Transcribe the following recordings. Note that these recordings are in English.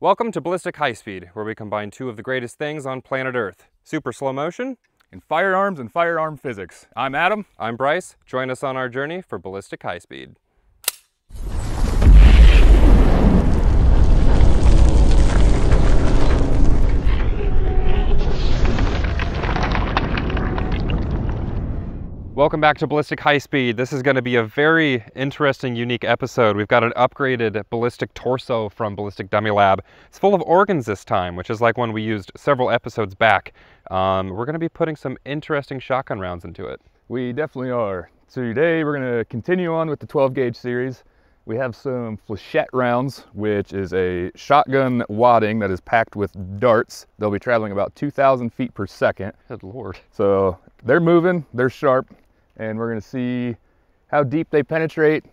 Welcome to Ballistic High Speed, where we combine two of the greatest things on planet Earth super slow motion and firearms and firearm physics. I'm Adam. I'm Bryce. Join us on our journey for Ballistic High Speed. Welcome back to Ballistic High Speed. This is going to be a very interesting, unique episode. We've got an upgraded ballistic torso from Ballistic Dummy Lab. It's full of organs this time, which is like one we used several episodes back. Um, we're going to be putting some interesting shotgun rounds into it. We definitely are. So today we're going to continue on with the 12 gauge series. We have some flechette rounds, which is a shotgun wadding that is packed with darts. They'll be traveling about 2,000 feet per second. Good lord. So they're moving, they're sharp and we're gonna see how deep they penetrate.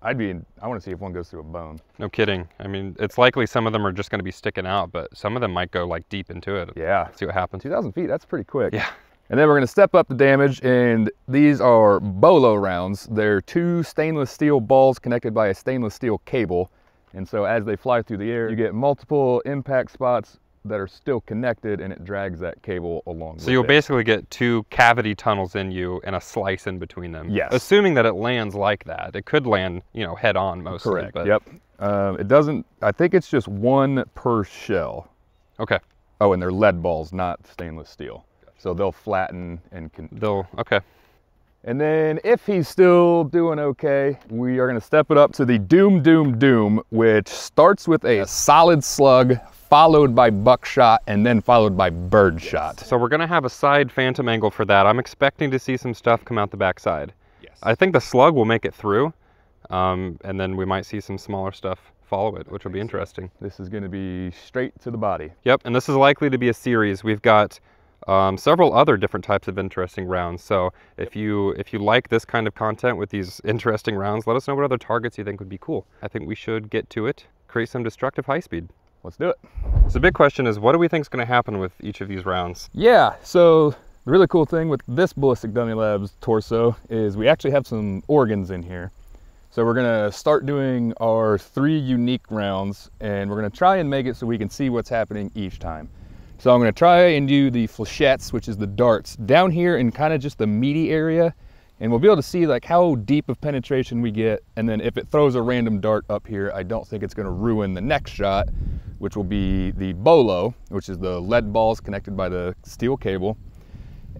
I'd be, I wanna see if one goes through a bone. No kidding. I mean, it's likely some of them are just gonna be sticking out, but some of them might go like deep into it. Yeah. See what happens. 2,000 feet, that's pretty quick. Yeah. And then we're gonna step up the damage and these are Bolo rounds. They're two stainless steel balls connected by a stainless steel cable. And so as they fly through the air, you get multiple impact spots that are still connected and it drags that cable along So you'll it. basically get two cavity tunnels in you and a slice in between them. Yes. Assuming that it lands like that. It could land, you know, head on mostly. Correct, but... yep. Um, it doesn't, I think it's just one per shell. Okay. Oh, and they're lead balls, not stainless steel. So they'll flatten and can. They'll, okay. And then if he's still doing okay, we are gonna step it up to the Doom Doom Doom, which starts with a solid slug followed by buckshot, and then followed by birdshot. So we're gonna have a side phantom angle for that. I'm expecting to see some stuff come out the backside. Yes. I think the slug will make it through, um, and then we might see some smaller stuff follow it, which will be interesting. This is gonna be straight to the body. Yep, and this is likely to be a series. We've got um, several other different types of interesting rounds. So if you if you like this kind of content with these interesting rounds, let us know what other targets you think would be cool. I think we should get to it, create some destructive high speed. Let's do it. So the big question is, what do we think is going to happen with each of these rounds? Yeah, so the really cool thing with this Ballistic Dummy Labs torso is we actually have some organs in here. So we're gonna start doing our three unique rounds and we're gonna try and make it so we can see what's happening each time. So I'm gonna try and do the flechettes, which is the darts, down here in kind of just the meaty area and we'll be able to see like how deep of penetration we get and then if it throws a random dart up here I don't think it's going to ruin the next shot which will be the bolo which is the lead balls connected by the steel cable.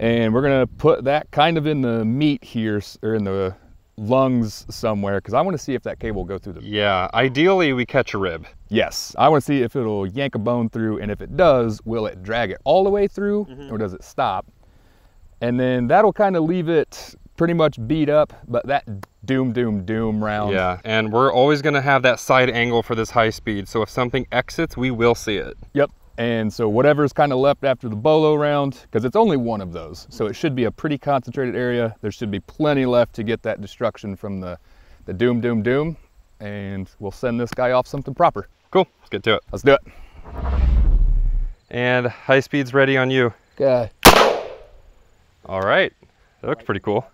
And we're going to put that kind of in the meat here or in the lungs somewhere because I want to see if that cable will go through the yeah ideally we catch a rib. Yes I want to see if it'll yank a bone through and if it does will it drag it all the way through mm -hmm. or does it stop? And then that'll kind of leave it pretty much beat up, but that doom, doom, doom round. Yeah, and we're always gonna have that side angle for this high speed. So if something exits, we will see it. Yep, and so whatever's kind of left after the bolo round, because it's only one of those, so it should be a pretty concentrated area. There should be plenty left to get that destruction from the, the doom, doom, doom, and we'll send this guy off something proper. Cool, let's get to it. Let's do it. And high speed's ready on you. Okay. All right, that looks pretty cool.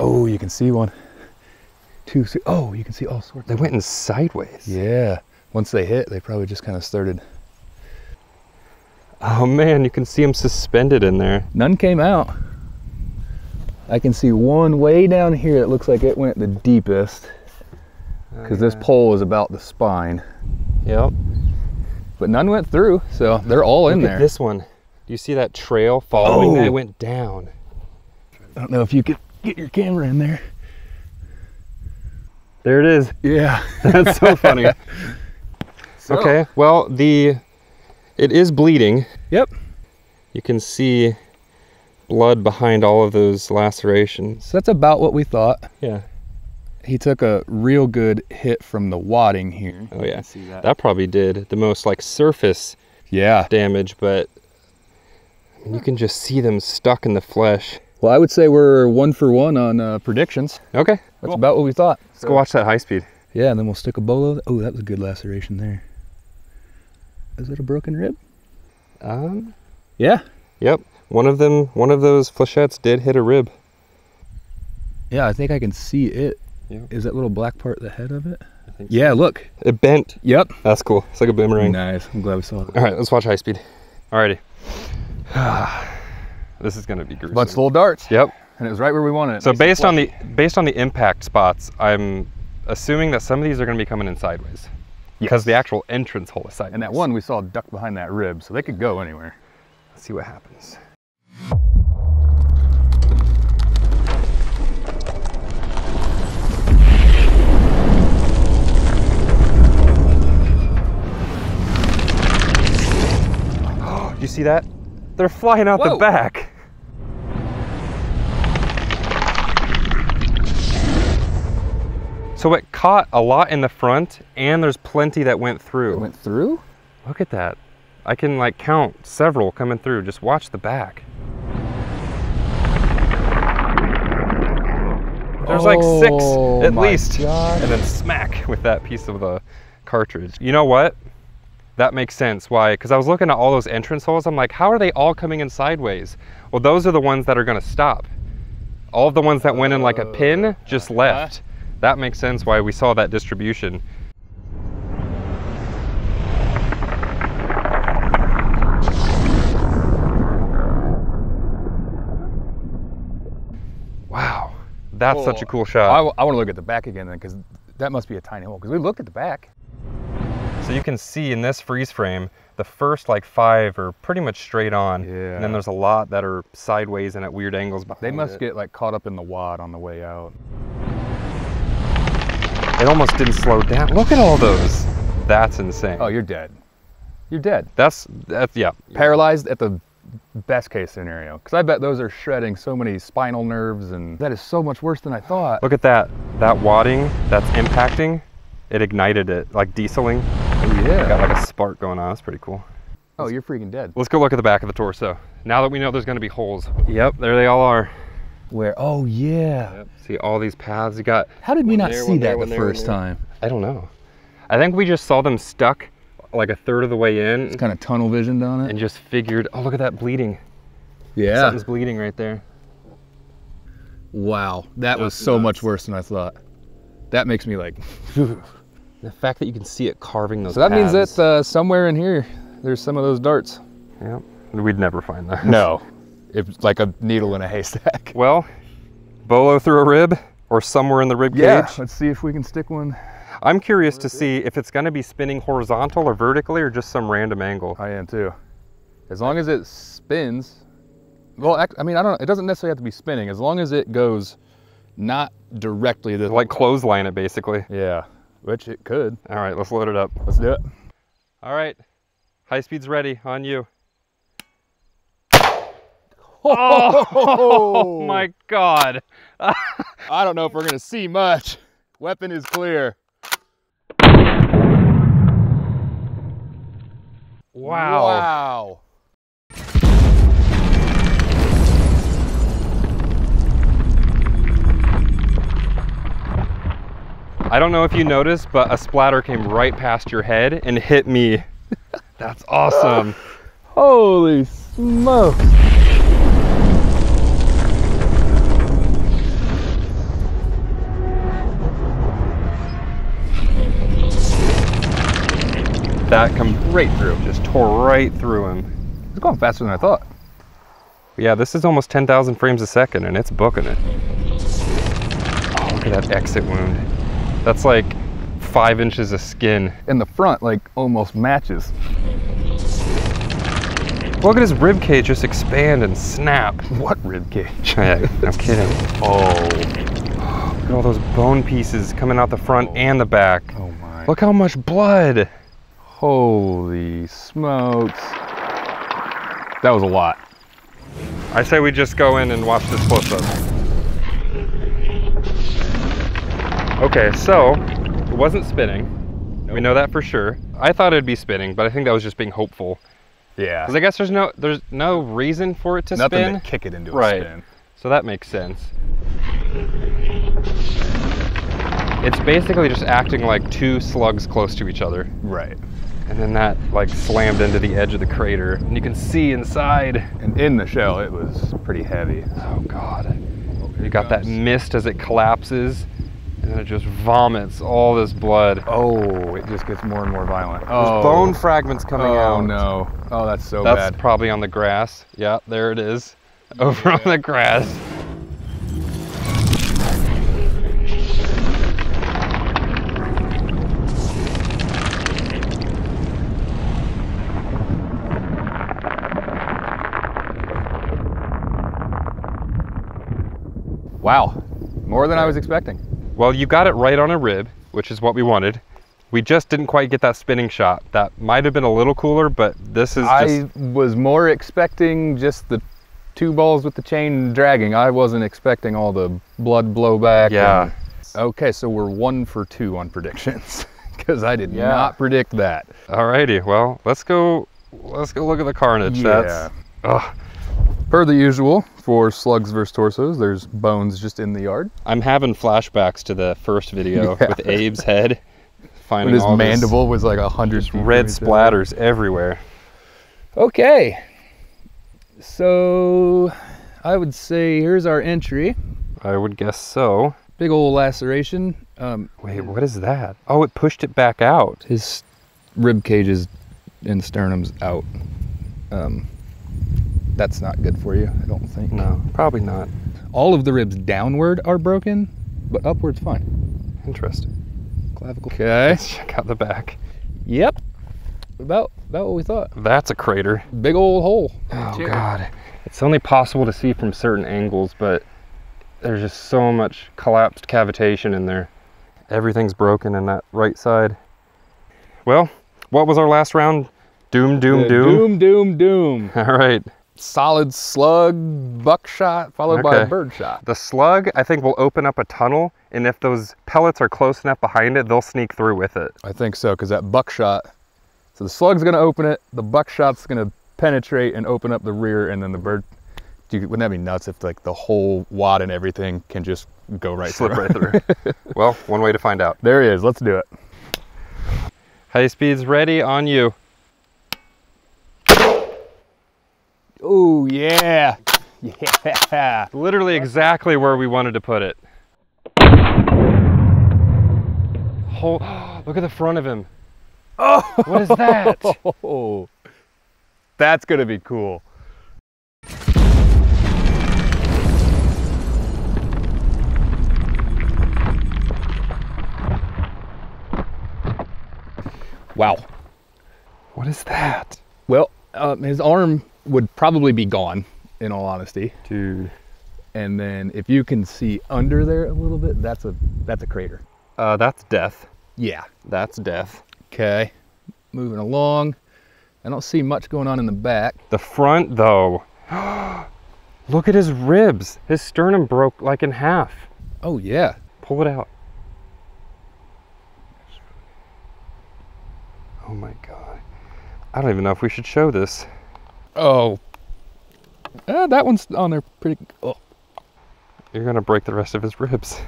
Oh, you can see one. Two, three. Oh, you can see all sorts. They went in sideways. Yeah. Once they hit, they probably just kind of started. Oh man, you can see them suspended in there. None came out. I can see one way down here that looks like it went the deepest Oh, because this pole is about the spine. Yep. But none went through, so they're all Look in there. this one. Do you see that trail following oh. that? It oh. went down. I don't know if you could get your camera in there. There it is. Yeah. That's so funny. so. Okay, well, the it is bleeding. Yep. You can see blood behind all of those lacerations. So that's about what we thought. Yeah he took a real good hit from the wadding here. Oh yeah, see that. that. probably did the most like surface yeah damage, but I mean, you can just see them stuck in the flesh. Well, I would say we're one for one on uh, predictions. Okay, that's cool. about what we thought. Let's so. go watch that high speed. Yeah, and then we'll stick a bolo. Oh, that was a good laceration there. Is it a broken rib? Um, yeah. Yep. one of them, one of those flechettes did hit a rib. Yeah, I think I can see it. Yeah. Is that little black part the head of it? think Yeah, look. It bent. Yep. That's cool. It's like a boomerang. Nice. I'm glad we saw it. All right, let's watch high speed. Alrighty. this is gonna be gruesome. Bunch of little darts. Yep. And it was right where we wanted it. So Nice based on the based on the impact spots, I'm assuming that some of these are going to be coming in sideways because Yes. the actual entrance hole is sideways. And that one we saw duck behind that rib, so they could go anywhere. Let's see what happens. You see that? They're flying out the back. So it caught a lot in the front and there's plenty that went through. It went through? Look at that. I can like count several coming through. Just watch the back. There's like six Oh at least. gosh. And then smack with that piece of the cartridge. You know what? That makes sense. Why? Because I was looking at all those entrance holes. I'm like, how are they all coming in sideways? Well, those are the ones that are going to stop. All the ones that went in like a pin just Uh, left. That makes sense why we saw that distribution. Wow. That's such a cool shot. I, shot. want to look at the back again then, because that must be a tiny hole. Because we looked at the back. So you can see in this freeze frame, the first like five are pretty much straight on. And then there's a lot that are sideways and at weird angles behind They must it. get like caught up in the wad on the way out. It almost didn't slow down. Look at all those. That's insane. Oh, you're dead. You're dead. That's, that's, yeah. Paralyzed at the best case scenario. Because I bet those are shredding so many spinal nerves, and that is so much worse than I thought. Look at that. That wadding that's impacting, it ignited it, like dieseling. Oh, Got like a spark going on. That's pretty cool. Oh, you're freaking dead. Let's go look at the back of the torso. Now that we know there's gonna be holes. Yep, there they all are. Where? Oh, yeah. Yep. See all these paths. You got How did we not there, see one there, that the first there. time? I don't know. I think we just saw them stuck like a third of the way in It's kind of tunnel visioned on it. and just figured, oh, look at that bleeding. yeah. Something's bleeding right there. Wow. That was so nuts. much worse than I thought. That makes me like. The fact that you can see it carving those So that means that uh, somewhere in here, there's some of those darts. Yeah, we'd never find that. No. It's like a needle in a haystack. Well, bolo through a rib or somewhere in the rib cage. Let's see if we can stick one. I'm curious to see if it's going to be spinning horizontal or vertically or just some random angle. I am too. As long as it spins. Well, I mean, I don't. It doesn't necessarily have to be spinning. As long as it goes not directly to Like clothesline it basically. Yeah, which it could. All right, let's load it up. Let's do it. All right, high speed's ready. On you. Oh, oh, my God. I don't know if we're gonna see much. Weapon is clear. Wow. Wow. I don't know if you noticed, but a splatter came right past your head and hit me. That's awesome. Holy smokes. That come right through, just tore right through him. It's going faster than I thought. Yeah, this is almost 10,000 frames a second and it's booking it. Oh, look at that exit wound. That's like five inches of skin. And the front like almost matches. Look at his rib cage just expand and snap. What rib cage? Yeah, no kidding. Oh. Look at all those bone pieces coming out the front and the back. Oh my. Look how much blood. Holy smokes. That was a lot. I say we just go in and watch this close up. Okay, so it wasn't spinning. We know that for sure. I thought it'd be spinning, but I think that was just being hopeful. Yeah. Because I guess there's no there's no reason for it to Nothing spin. to kick it into Right. a spin. So that makes sense. It's basically just acting like two slugs close to each other. Right. And then that like slammed into the edge of the crater. And you can see inside. And in the shell, it was pretty heavy. Oh God. You got that mist as it collapses. And it just vomits all this blood. Oh, it just gets more and more violent. There's Oh, bone fragments coming oh out. Oh no. Oh, that's so That's bad. That's probably on the grass. Yeah, there it is. Over on the grass. Wow. More than I was expecting. Well, you got it right on a rib, which is what we wanted. We just didn't quite get that spinning shot. That might have been a little cooler, but this is I just was more expecting just the two balls with the chain dragging. I wasn't expecting all the blood blowback. Yeah. and- Okay, so we're one for two on predictions because I did Yeah. not predict that. Alrighty, well, let's go let's go look at the carnage. That's ugh. Per the usual for slugs versus torsos, there's bones just in the yard. I'm having flashbacks to the first video Yeah. with Abe's head finding his mandible was like a hundred red splatters everywhere. Okay. So I would say here's our entry. I would guess so. Big old laceration. Um, Wait, what is that? Oh, it pushed it back out. his rib cages and sternum's out. Um, that's not good for you, I don't think. No, probably not. All of the ribs downward are broken, but upward's fine. Interesting. Clavicle. Okay. Let's check out the back. Yep. About about what we thought. That's a crater. Big old hole. Oh god. It's only possible to see from certain angles, but there's just so much collapsed cavitation in there. Everything's broken in that right side. Well, what was our last round? Doom, doom, doom. Doom, doom, doom. All right. Solid slug, buckshot, followed by a Okay. bird shot. The slug, I think, will open up a tunnel, and if those pellets are close enough behind it, they'll sneak through with it. I think so, because that buckshot. So the slug's gonna open it, the buckshot's gonna penetrate and open up the rear, and then the bird. Dude, wouldn't that be nuts if like the whole wad and everything can just go right Slip through? right through. well, one way to find out. There he is. Let's do it. High speed's ready on you. Oh yeah, yeah. Literally exactly where we wanted to put it. Hold, look at the front of him. Oh, What is that? That's gonna be cool. Wow. What is that? Well, um, his arm would probably be gone, in all honesty. Dude. And then if you can see under there a little bit, that's a that's a crater. Uh, that's death. Yeah. That's death. Okay. Moving along. I don't see much going on in the back. The front, though. Look at his ribs. His sternum broke like in half. Oh yeah. Pull it out. Oh my god. I don't even know if we should show this. Oh. Uh, that one's on there pretty. Oh. You're gonna break the rest of his ribs.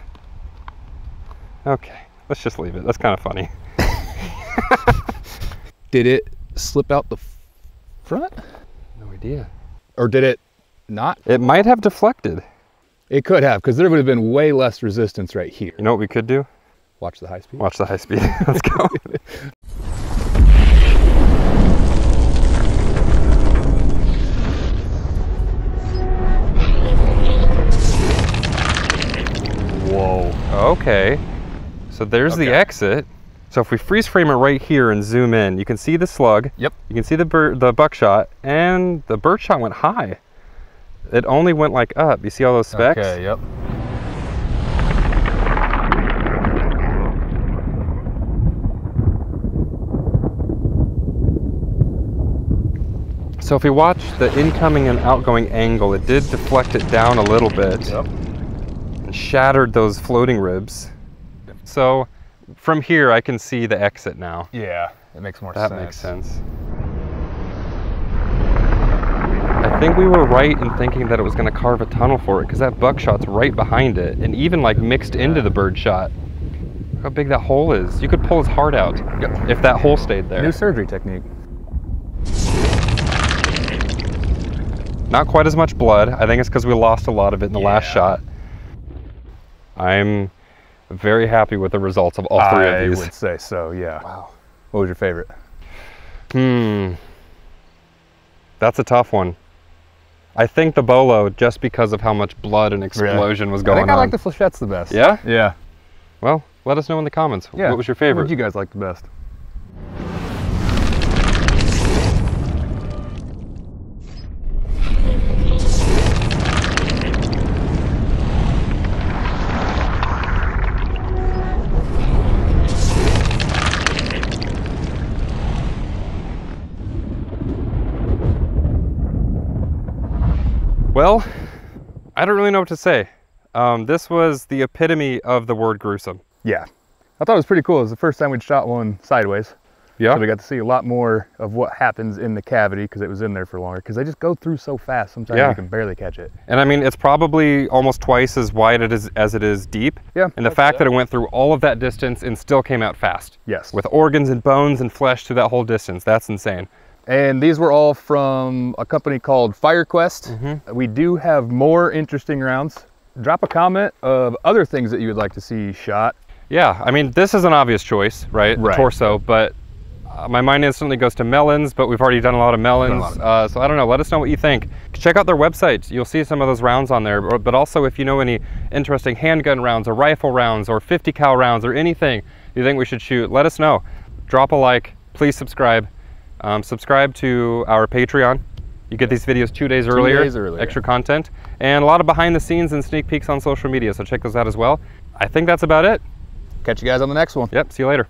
Okay, let's just leave it. That's kind of funny. Did it slip out the front, No idea. or did it not? It might have deflected. It could have, because there would have been way less resistance right here. You know what we could do? Watch the high speed. Watch the high speed. Let's go. Okay. So there's the exit. So if we freeze frame it right here and zoom in, you can see the slug. Yep. You can see the the buckshot, and the bird shot went high. It only went like up. You see all those specks? Okay. Yep. So if we watch the incoming and outgoing angle, it did deflect it down a little bit Yep. Shattered those floating ribs. So from here, I can see the exit now. Yeah. It makes more That sense. That makes sense. I think we were right in thinking that it was going to carve a tunnel for it because that buckshot's right behind it and even like mixed into the bird shot. how big that hole is. You could pull his heart out if that hole stayed there. New surgery technique. Not quite as much blood. I think it's because we lost a lot of it in the last shot. I'm very happy with the results of all three I of these. would say so, yeah. Wow. What was your favorite? Hmm. That's a tough one. I think the bolo, just because of how much blood and explosion was going on. I think I on. like the flechettes the best. Yeah? Yeah. Well, let us know in the comments. Yeah. What was your favorite? What favorite? would you guys like the best? Well, I don't really know what to say. Um, this was the epitome of the word gruesome. Yeah. I thought it was pretty cool. It was the first time we'd shot one sideways. Yeah. So we got to see a lot more of what happens in the cavity because it was in there for longer. Because they just go through so fast, sometimes Yeah. you can barely catch it. And I mean, it's probably almost twice as wide it is, as it is deep. Yeah. And the fact that it went through all of that distance and still came out fast. Yes. With organs and bones and flesh through that whole distance. That's insane. And these were all from a company called FireQuest. Mm-hmm. We do have more interesting rounds. Drop a comment of other things that you would like to see shot. Yeah, I mean, this is an obvious choice, right? The Right. torso, but uh, my mind instantly goes to melons, but we've already done a lot of melons. lot of Uh, so I don't know. Let us know what you think. Check out their website. You'll see some of those rounds on there. But but also, if you know any interesting handgun rounds or rifle rounds or 50 cal rounds or anything you think we should shoot, let us know. Drop a like. Please subscribe. Um, subscribe to our Patreon. You get these videos two days earlier, days earlier. extra content, and a lot of behind the scenes and sneak peeks on social media. So check those out as well. I think that's about it. Catch you guys on the next one. Yep. See you later.